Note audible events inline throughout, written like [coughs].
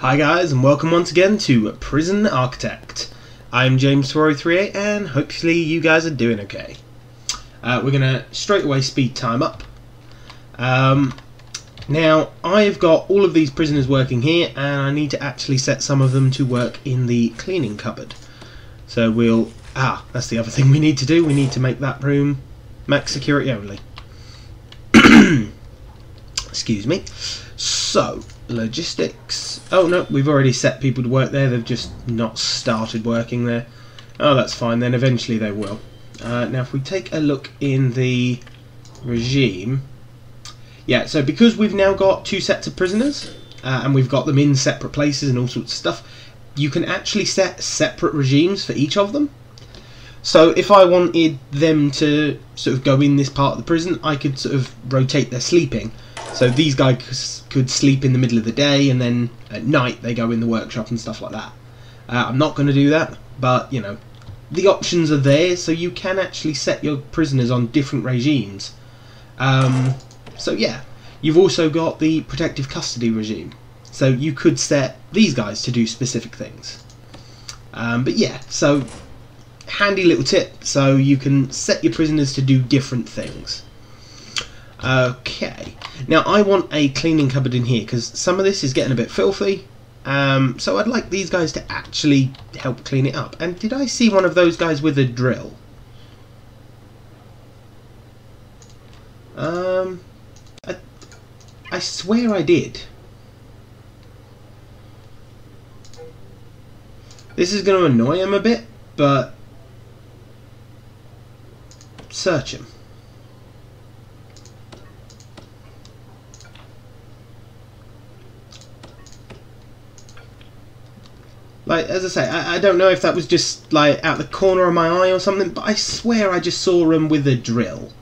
Hi guys and welcome once again to Prison Architect. I'm James4038 and hopefully you guys are doing okay. Uh, we're going to straight away speed time up. Um, now I've got all of these prisoners working here and I need to actually set some of them to work in the cleaning cupboard. So we'll... Ah, that's the other [laughs] thing we need to do. We need to make that room max security only. [coughs] Excuse me. So, logistics. Oh no, we've already set people to work there. They've just not started working there. Oh, that's fine. Then eventually they will. Uh, now, if we take a look in the regime, yeah. So because we've now got two sets of prisoners uh, and we've got them in separate places and all sorts of stuff, you can actually set separate regimes for each of them. So if I wanted them to sort of go in this part of the prison, I could sort of rotate their sleeping. So these guys could sleep in the middle of the day, and then at night they go in the workshop and stuff like that. Uh, I'm not going to do that, but you know, the options are there, so you can actually set your prisoners on different regimes. Um, so yeah, you've also got the protective custody regime. So you could set these guys to do specific things. Um, but yeah, so handy little tip so you can set your prisoners to do different things. Okay, now I want a cleaning cupboard in here because some of this is getting a bit filthy. Um, so I'd like these guys to actually help clean it up. And did I see one of those guys with a drill? Um, I, I swear I did. This is going to annoy him a bit, but search him. Like, as I say, I, I don't know if that was just, like, out the corner of my eye or something, but I swear I just saw him with a drill.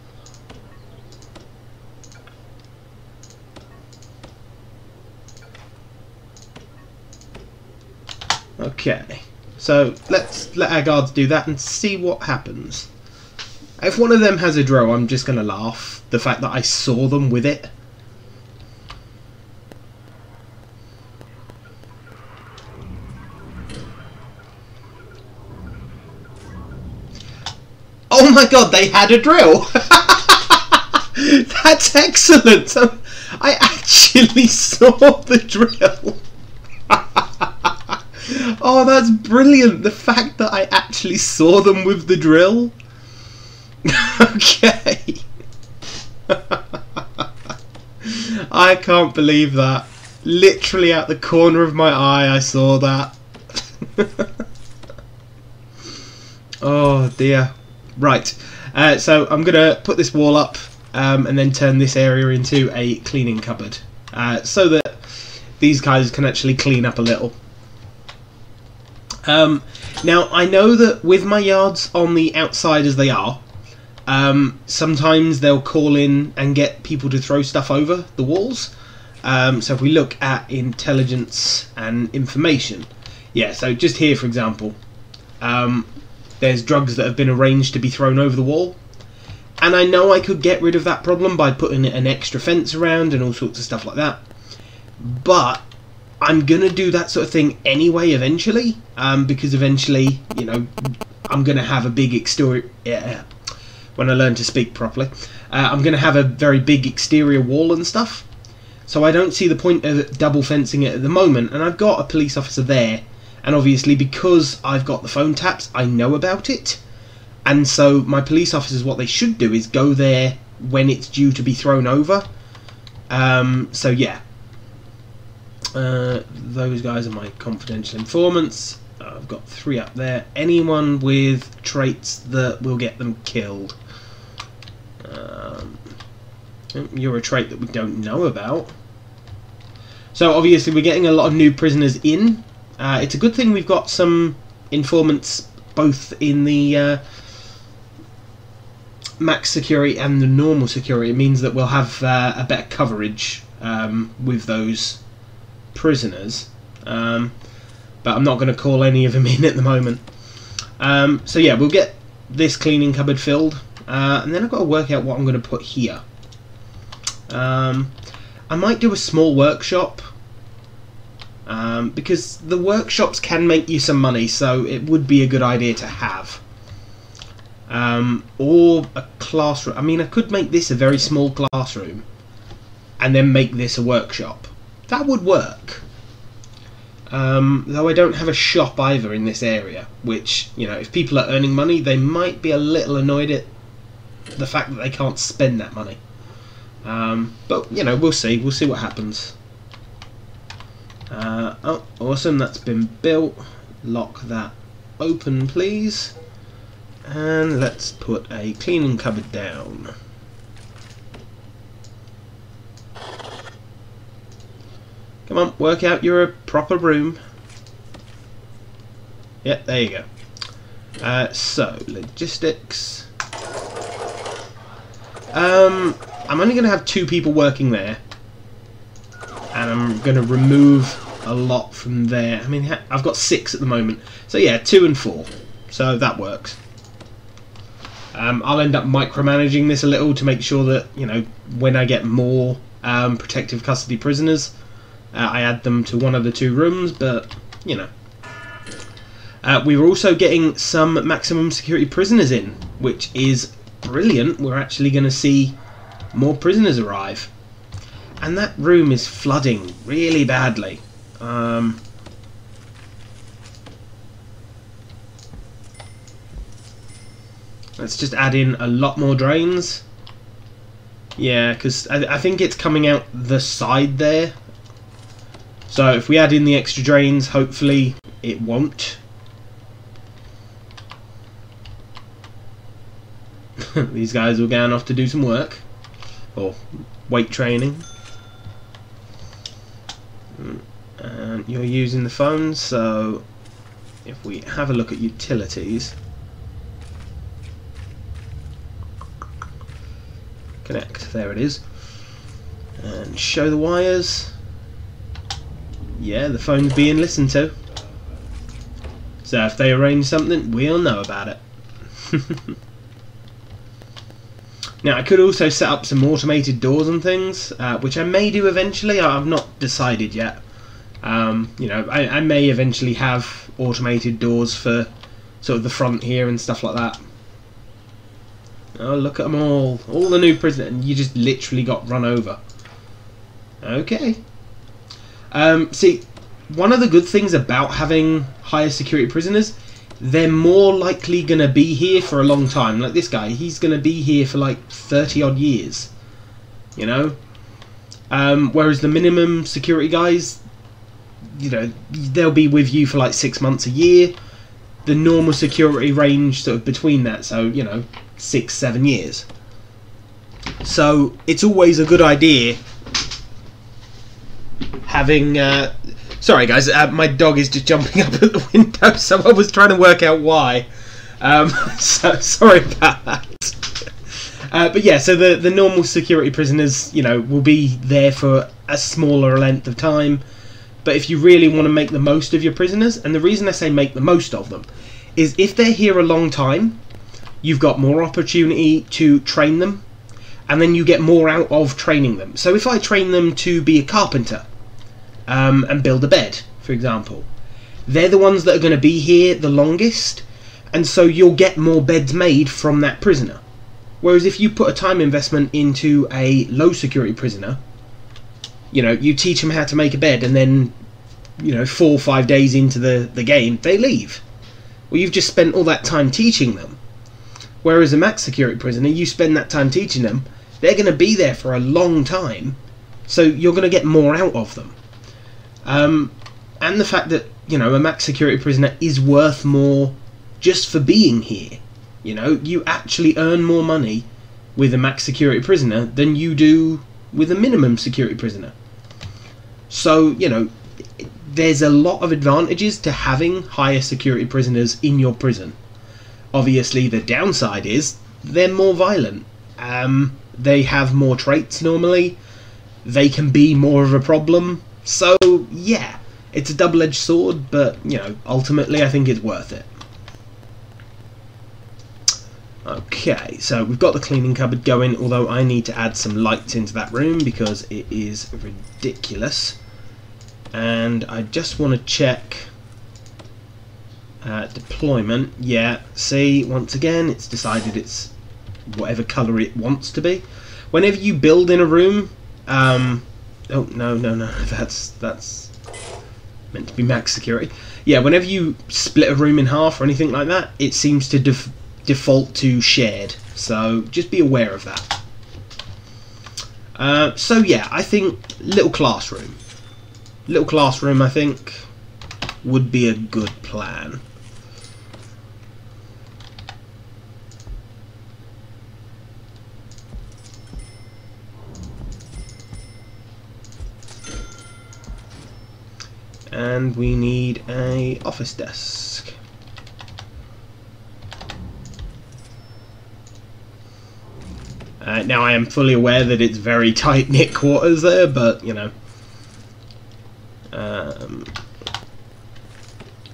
Okay, so let's let our guards do that and see what happens. If one of them has a drill, I'm just going to laugh. The fact that I saw them with it. Oh my god, they had a drill! [laughs] That's excellent! I actually [laughs] saw the drill! [laughs] oh, that's brilliant! The fact that I actually saw them with the drill! okay. I can't believe that. Literally at the corner of my eye, I saw that. oh dear. Right. Uh, so I'm going to put this wall up um, and then turn this area into a cleaning cupboard uh, so that these guys can actually clean up a little. Um, now, I know that with my yards on the outside as they are, um, sometimes they'll call in and get people to throw stuff over the walls. Um, so if we look at intelligence and information, yeah, so just here for example, um, there's drugs that have been arranged to be thrown over the wall. And I know I could get rid of that problem by putting an extra fence around and all sorts of stuff like that. But I'm gonna do that sort of thing anyway eventually, um, because eventually, you know, I'm gonna have a big exterior. Yeah, when I learn to speak properly. Uh, I'm going to have a very big exterior wall and stuff. So I don't see the point of double fencing it at the moment. And I've got a police officer there. And obviously, because I've got the phone taps, I know about it. And so my police officers, what they should do is go there when it's due to be thrown over. Um, so yeah. Uh, those guys are my confidential informants. I've got three up there. Anyone with traits that will get them killed. Um, you're a trait that we don't know about. So obviously we're getting a lot of new prisoners in. Uh, it's a good thing we've got some informants both in the uh, max security and the normal security. It means that we'll have uh, a better coverage um, with those prisoners. Um, but I'm not going to call any of them [laughs] in at the moment. Um, so yeah, we'll get this cleaning cupboard filled. Uh, and then I've got to work out what I'm going to put here. Um, I might do a small workshop. Um, because the workshops can make you some money, so it would be a good idea to have. Um, or a classroom. I mean, I could make this a very small classroom and then make this a workshop. That would work. Um, though I don't have a shop either in this area, which, you know, if people are earning money, they might be a little annoyed at the fact that they can't spend that money. Um, but, you know, we'll see. We'll see what happens. Uh, oh, awesome, that's been built. Lock that open, please. And let's put a cleaning cupboard down. Come on, work out your proper room. Yep, there you go. Uh, so, logistics. Um, I'm only going to have two people working there. And I'm going to remove a lot from there. I mean, I've got six at the moment. So yeah, two and four. So that works. Um, I'll end up micromanaging this a little to make sure that, you know, when I get more um, protective custody prisoners, uh, I add them to one of the two rooms, but, you know. Uh, we were also getting some maximum security prisoners in, which is brilliant. We're actually going to see more prisoners arrive. And that room is flooding really badly. Um, let's just add in a lot more drains. Yeah, because I, I think it's coming out the side there so if we add in the extra drains, hopefully it won't. [laughs] These guys will going off to do some work. Or weight training. And you're using the phone, so if we have a look at utilities, connect, there it is, and show the wires. Yeah, the phone's being listened to. So if they arrange something, we'll know about it. [laughs] now, I could also set up some automated doors and things, uh, which I may do eventually. I've not decided yet. Um, you know, I, I may eventually have automated doors for sort of the front here and stuff like that. Oh, look at them all. All the new prisoners. And You just literally got run over. Okay. Um, see, one of the good things about having higher security prisoners, they're more likely going to be here for a long time. Like this guy, he's going to be here for like 30 odd years. You know? Um, whereas the minimum security guys, you know, they'll be with you for like six months a year. The normal security range sort of between that, so, you know, six, seven years. So it's always a good idea having. Uh, sorry, guys, uh, my dog is just jumping [laughs] up at the window, so I was trying to work out why. Um, [laughs] so sorry about that. Uh, but yeah, so the the normal security prisoners, you know, will be there for a smaller length of time. But if you really want to make the most of your prisoners, and the reason I say make the most of them, is if they're here a long time, you've got more opportunity to train them, and then you get more out of training them. So if I train them to be a carpenter, um, and build a bed, for example. They're the ones that are going to be here the longest, and so you'll get more beds made from that prisoner. Whereas if you put a time investment into a low security prisoner, you know, you teach them how to make a bed, and then, you know, four or five days into the, the game, they leave. Well, you've just spent all that time teaching them. Whereas a max security prisoner, you spend that time teaching them, they're going to be there for a long time, so you're going to get more out of them. Um, and the fact that you know a max security prisoner is worth more just for being here. You know, you actually earn more money with a max security prisoner than you do with a minimum security prisoner. So, you know, there's a lot of advantages to having higher security prisoners in your prison. Obviously, the downside is they're more violent. Um, they have more traits normally. They can be more of a problem. So, yeah, it's a double edged sword, but, you know, ultimately I think it's worth it. Okay, so we've got the cleaning cupboard going, although I need to add some lights into that room because it is ridiculous. And I just want to check uh, deployment. Yeah, see, once again, it's decided it's whatever colour it wants to be. Whenever you build in a room, um, oh no, no, no, [laughs] that's that's meant to be max security. Yeah, whenever you split a room in half or anything like that, it seems to def default to shared. So just be aware of that. Uh, so yeah, I think little classroom. Little classroom, I think, would be a good plan. and we need a office desk. Uh, now I am fully aware that it's very [laughs] tight knit quarters there, but you know, um,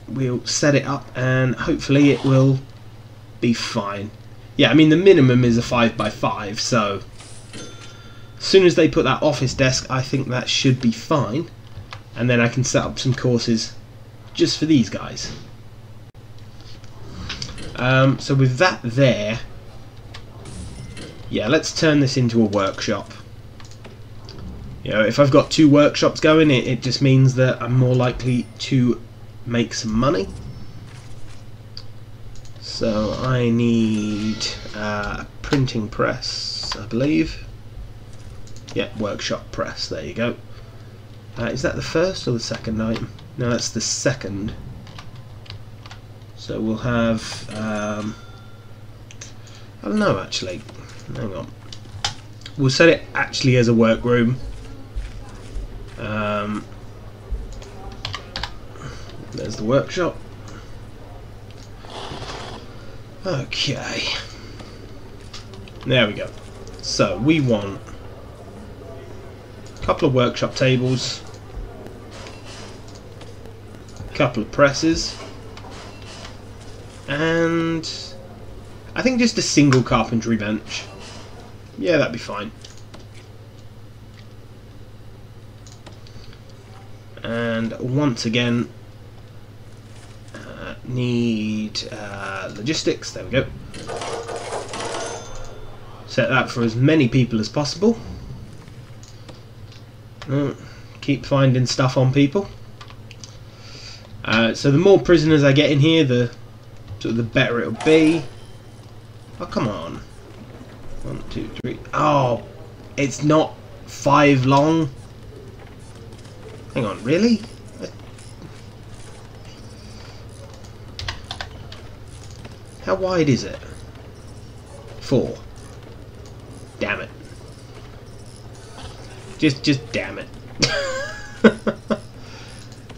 we'll set it up and hopefully it will be fine. Yeah, I mean the minimum is a five by five, so as soon as they put that office desk, I think that should be fine and then I can set up some courses just for these guys. Um, so with that there, yeah, let's turn this into a workshop. You know, if I've got two workshops going, it, it just means that I'm more likely to make some money. So I need uh, a printing press, I believe. Yeah, workshop press, there you go. Uh, is that the first or the second item? No, that's the second. So we'll have... Um, I don't know, actually. Hang on. We'll set it actually as a workroom. Um, there's the workshop. Okay. There we go. So, we want a couple of workshop tables a couple of presses, and I think just a single carpentry bench. Yeah, that'd be fine. And once again, uh, need uh, logistics. There we go. Set that for as many people as possible. Uh, keep finding stuff on people. Uh, so the more prisoners I get in here, the sort of the better it'll be. Oh, come on. One, two, three. Oh, it's not five long. Hang on, really? How wide is it? Four. Damn it. Just, just damn it. [laughs]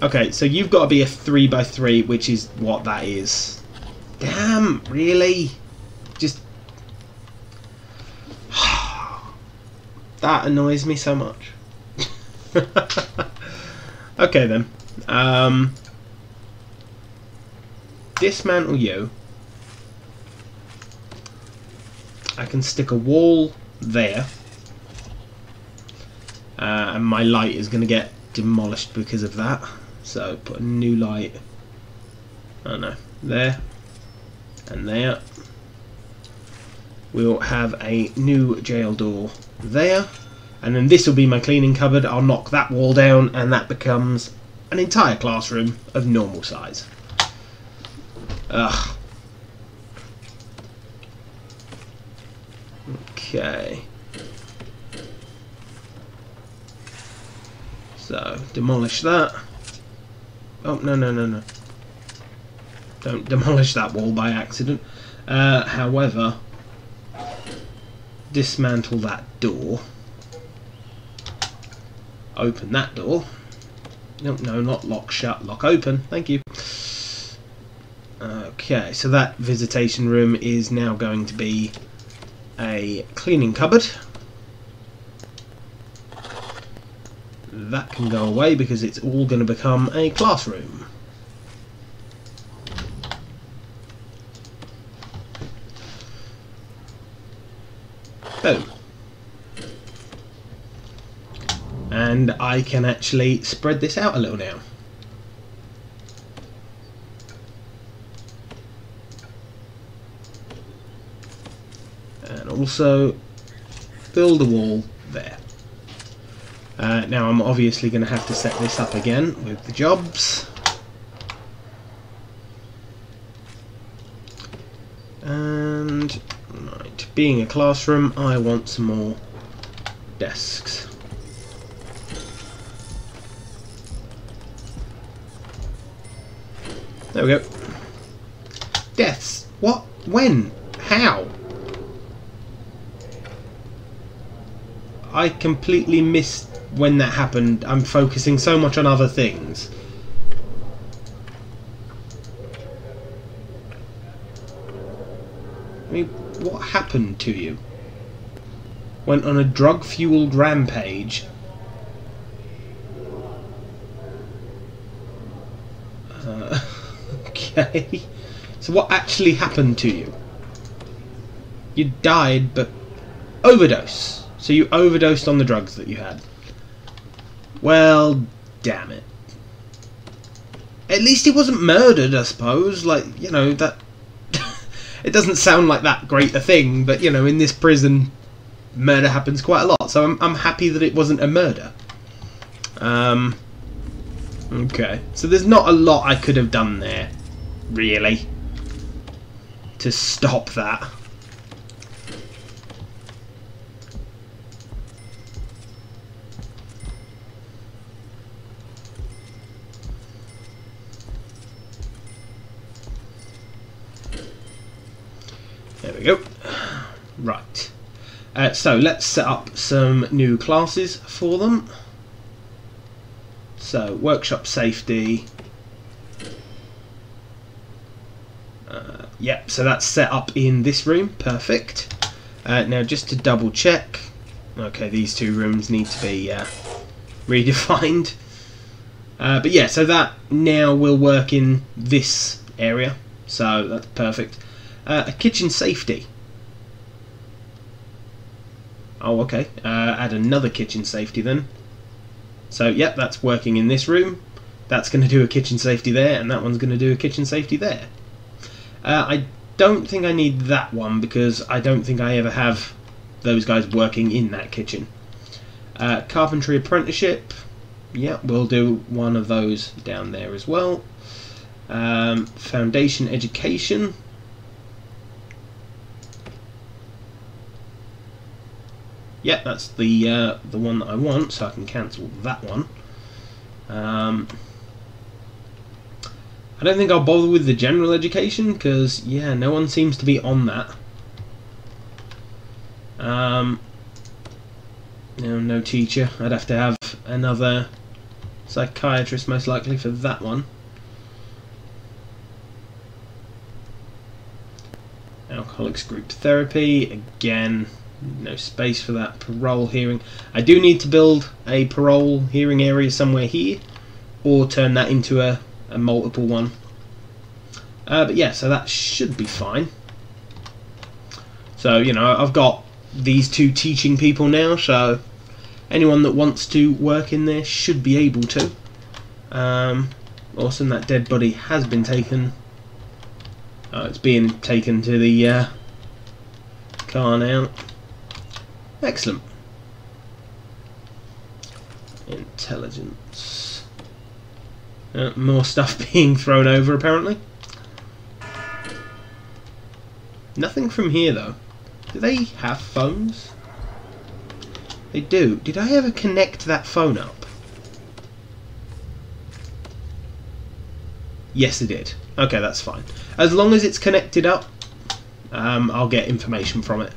Okay, so you've got to be a 3 by 3 which is what that is. Damn, really? Just... [sighs] that annoys me so much. [laughs] okay then. Um, dismantle you. I can stick a wall there. Uh, and my light is going to get demolished because of that. So put a new light, don't know, there and there. We'll have a new jail door there. And then this will be my cleaning cupboard. I'll knock that wall down and that becomes an entire classroom of normal size. Ugh. Okay. So, demolish that. Oh, no, no, no, no. Don't demolish that wall by accident. Uh, however, dismantle that door. Open that door. No, no, not lock shut, lock open. Thank you. Okay, so that visitation room is now going to be a cleaning cupboard. that can go away because it's all going to become a classroom. And I can actually spread this out a little now. And also build a wall there. Uh, now I'm obviously going to have to set this up again with the jobs. And, right, being a classroom, I want some more desks. There we go. Deaths. What? When? How? I completely missed when that happened. I'm focusing so much on other things. I mean, what happened to you? Went on a drug-fueled rampage. Uh, okay. So what actually happened to you? You died, but overdose. So you overdosed on the drugs that you had. Well, damn it. At least he wasn't murdered, I suppose. Like, you know, that... [laughs] it doesn't sound like that great a thing, but, you know, in this prison, murder happens quite a lot. So I'm, I'm happy that it wasn't a murder. Um... Okay. So there's not a lot I could have done there, really, to stop that. There we go. Right. Uh, so let's set up some new classes for them. So workshop safety. Yep, so that's set up in this room. Perfect. Uh, now just to double check. Okay, these two rooms need to be uh, [laughs] redefined. Uh, but yeah, so that now will work in this area. So that's perfect. Uh, a kitchen safety. Oh, okay. Uh, add another kitchen safety then. So, yep, that's working in this room. That's going to do a kitchen safety there, and that one's going to do a kitchen safety there. Uh, I don't think I need that one because I don't think I ever have those guys working in that kitchen. Uh, carpentry apprenticeship. Yeah, we'll do one of those down there as well. Um, foundation education. Yep, that's the uh, the one that I want, so I can cancel that one. Um, I don't think I'll bother with the general education because yeah, no one seems to be on that. Um, no, no teacher. I'd have to have another psychiatrist most likely for that one. Alcoholics group therapy again no space for that parole hearing. I do need to build a parole hearing area somewhere here, or turn that into a, a multiple one. Uh, but yeah, so that should be fine. So, you know, I've got these two teaching people now, so anyone that wants to work in there should be able to. Um, awesome, that dead body has been taken. Oh, it's being taken to the uh, car now. Excellent. Intelligence. Uh, more stuff [laughs] being thrown over, apparently. Nothing from here, though. Do they have phones? They do. Did I ever connect that phone up? Yes, I did. Okay, that's fine. As long as it's connected up, um, I'll get information from it.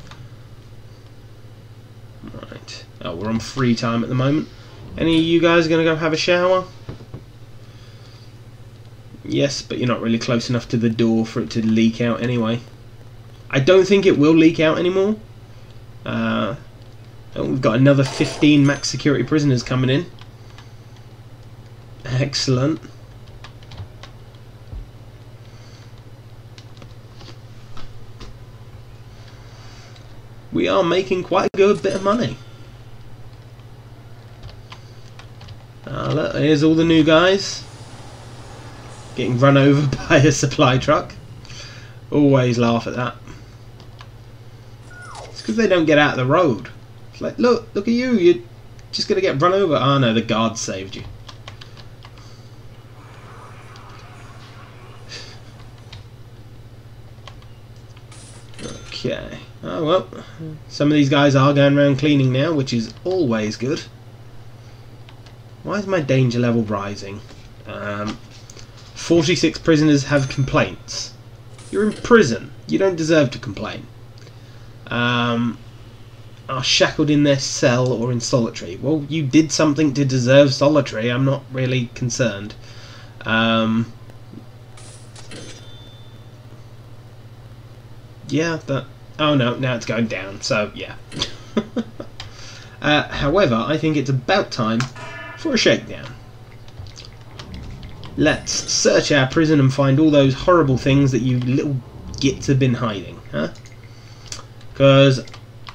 Right. Oh, we're on free time at the moment. Any of you guys going to go have a shower? Yes, but you're not really close enough to the door for it to leak out anyway. I don't think it will leak out anymore. Uh, oh, we've got another 15 max security prisoners coming in. Excellent. we are making quite a good bit of money. here's all the new guys. Getting run over [laughs] by a supply truck. Always laugh at that. It's because they don't get out of the road. It's like, look, look at you, you're just going to get run over. Oh no, the guard saved you. Okay. Oh well, some of these guys are going around cleaning now, which is always good. Why is my danger level rising? Um, 46 prisoners have complaints. You're in prison. You don't deserve to complain. Um, are shackled in their cell or in solitary. Well, you did something to deserve solitary. I'm not really concerned. Um, yeah, that. Oh no, now it's going down. So yeah. [laughs] uh, however, I think it's about time for a shakedown. Let's search our prison and find all those horrible things that you little gits have been hiding, huh? Because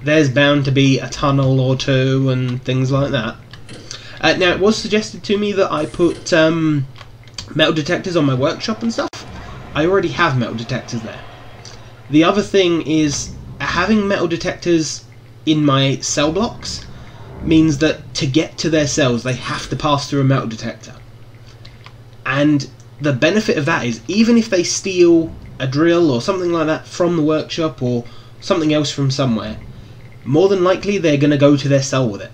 there's bound to be a tunnel or two and things like that. Uh, now, it was suggested to me that I put um, metal detectors on my workshop and stuff. I already have metal detectors there. The other thing is having metal detectors in my cell blocks means that to get to their cells they have to pass through a metal detector. And the benefit of that is even if they steal a drill or something like that from the workshop or something else from somewhere, more than likely they're going to go to their cell with it.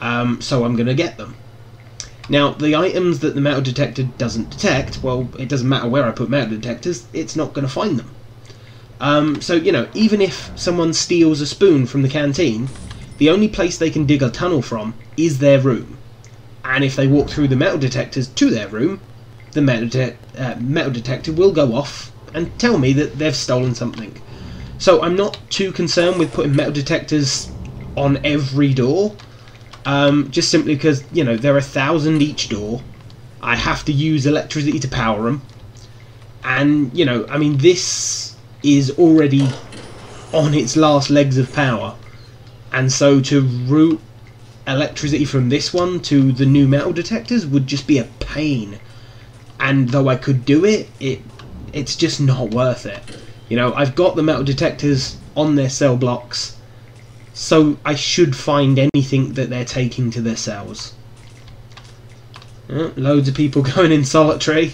Um, so I'm going to get them. Now, the items that the metal detector doesn't detect, well, it doesn't matter where I put metal detectors, it's not going to find them. Um, so, you know, even if someone steals a spoon from the canteen, the only place they can dig a tunnel from is their room. And if they walk through the metal detectors to their room, the metal, de uh, metal detector will go off and tell me that they've stolen something. So I'm not too concerned with putting metal detectors on every door, um, just simply because, you know, there are a thousand each door. I have to use electricity to power them. And, you know, I mean, this is already on its last legs of power. And so to route electricity from this one to the new metal detectors would just be a pain. And though I could do it, it it's just not worth it. You know, I've got the metal detectors on their cell blocks, so I should find anything that they're taking to their cells. Oh, loads of people [laughs] going in solitary.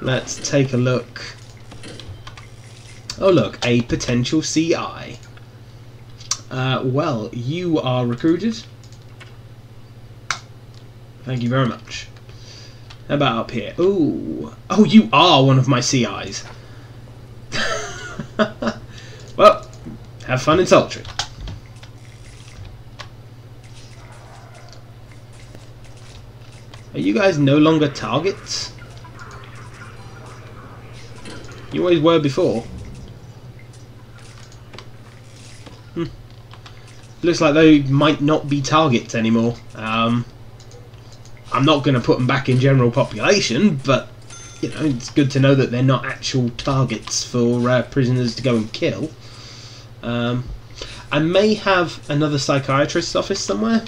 Let's take a look. Oh look, a potential CI. Uh, well, you are recruited. Thank you very much. How about up here? Ooh. Oh, you are one of my CIs. [laughs] well, have fun in solitary. Are you guys no longer targets? You always were before. Looks like they might not be targets anymore. Um, I'm not going to put them back in general population, but you know, it's good to know that they're not actual targets for uh, prisoners to go and kill. Um, I may have another psychiatrist's office somewhere.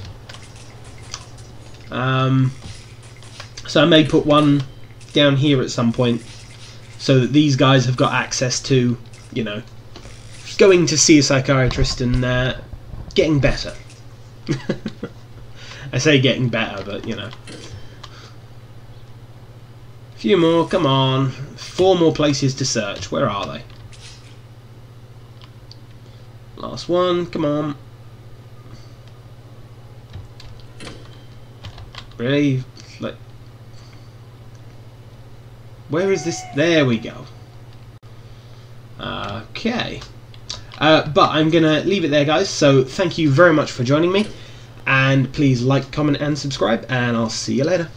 Um, so I may put one down here at some point so that these guys have got access to, you know, going to see a psychiatrist and uh, getting better. I say getting better, but you know A few more, come on. Four more places to search. Where are they? Last one, come on. Really? Like, where is this? There we go. Okay. Uh, but I'm going to leave it there, guys. So thank you very much for joining me. And please like, comment, and subscribe. And I'll see you later.